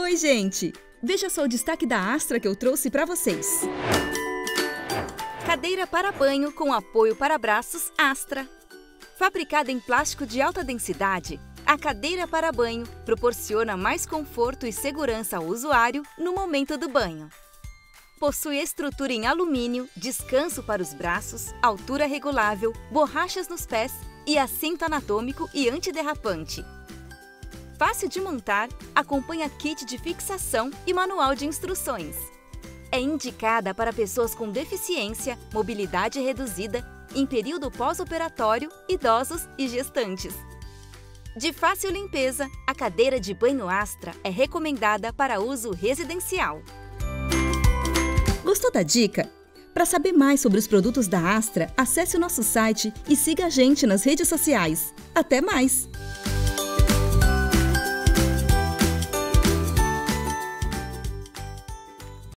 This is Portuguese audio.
Oi, gente! Veja só o destaque da Astra que eu trouxe para vocês. Cadeira para banho com apoio para braços Astra. Fabricada em plástico de alta densidade, a cadeira para banho proporciona mais conforto e segurança ao usuário no momento do banho. Possui estrutura em alumínio, descanso para os braços, altura regulável, borrachas nos pés e assento anatômico e antiderrapante. Fácil de montar, acompanha kit de fixação e manual de instruções. É indicada para pessoas com deficiência, mobilidade reduzida, em período pós-operatório, idosos e gestantes. De fácil limpeza, a cadeira de banho Astra é recomendada para uso residencial. Gostou da dica? Para saber mais sobre os produtos da Astra, acesse o nosso site e siga a gente nas redes sociais. Até mais!